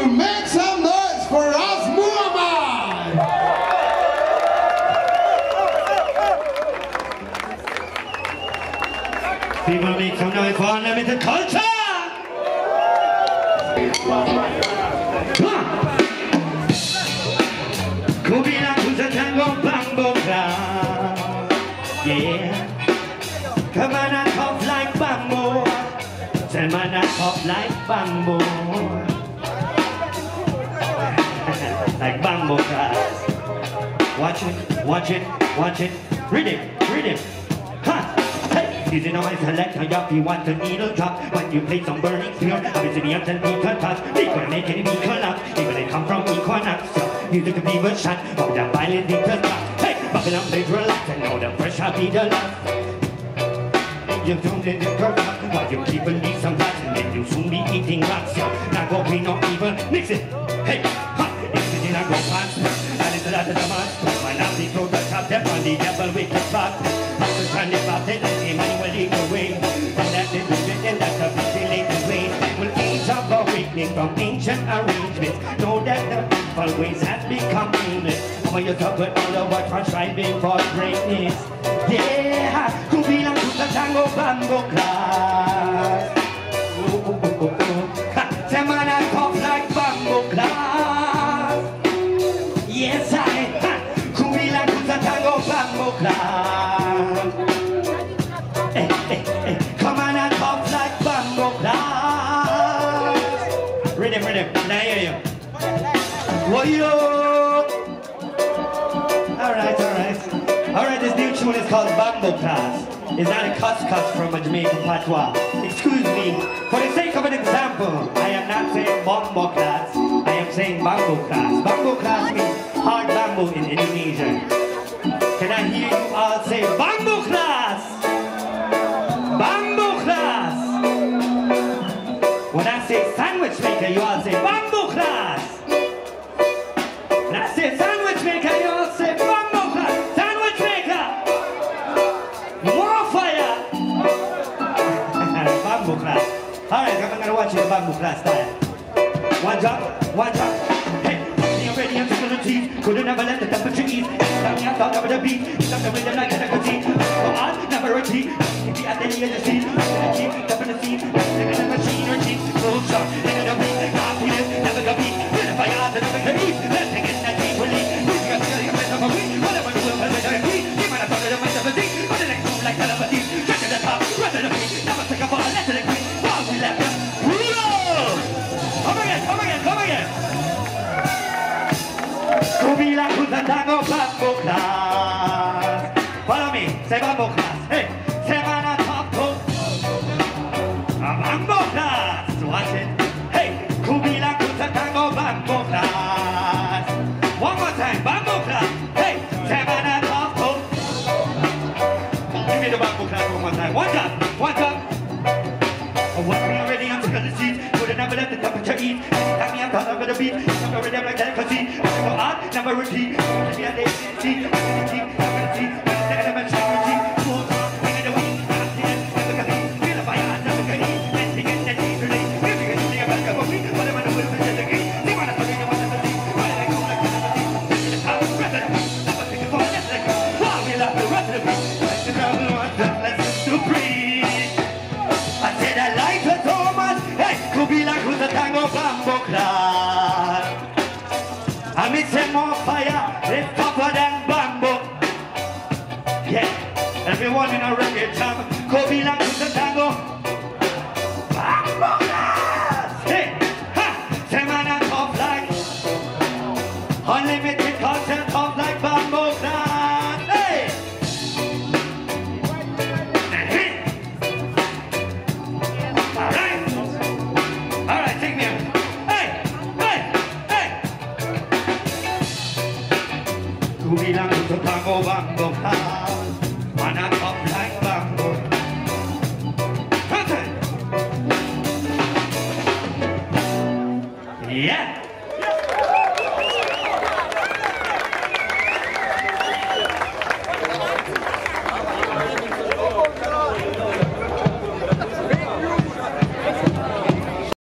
people, make some noise for Ras Muhamad! People make some noise for unlimited culture! Kubina kuza tango bambo Yeah Come and pop like bamboo Tell man pop like bamboo Like bamboo class Watch it, watch it, watch it. Read it, read it Huh Hey, using a select if you want a needle drop. When you play some burning spear Obviously until we can touch. We gonna make equal up Even they come from equinox. So Music to be a shot. Of the violent stop. Hey, buckle up, please relax And know the pressure be the last you don't let it curve up While you keep a some rocks And then you soon be eating rocks Yo, not go be not even mix it. Hey, in a go past And it's a lot of the Why not be throw the top Step on the devil wicked spot Have to turn it let Emmanuel lead the way And that is the and that's a pretty late way Will age of awakening from ancient arrangements Know that the evil ways has become aimless When you talk with all the work for striving for greatness Yeah, who belong to the tango bambu keras Whoa, Alright, alright. Alright, this new tune is called Bambu Keras. It's not a cuss cuss from a Jamaican patois. Excuse me, for the sake of an example, I am not saying Bambo Class, I am saying Bambu Keras. Bambu Keras means hard bamboo in Indonesian. Can I hear you all say Bambu Keras? Bambu Keras! When I say sandwich maker, you all say gonna watch you the Bambu Keras style. One drop, one drop. Hey, being ready and still the teeth. Couldn't never let the temperature ease. Tell me I thought of the beat. Stop the rhythm like a see. Kubila kutantango bambu keras. Follow me, say bambu keras. Hey, semana tapo. A bambu keras. Watch it. Hey, kubila kutantango bambu keras. One more time, bambu keras. Hey, semana tapo. Give me the bambu keras one more time. One time, one time. Oh, I was already on the seat, couldn't never let the temperature eat. Anytime me, I thought I'm gonna beat. I'm already like delicacy. Never repeat. I mean, some more fire. It's tougher than bamboo. Yeah, everyone in a reggae. Kubilang ito tango bambo ka